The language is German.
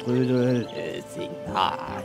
Strödel, Signal.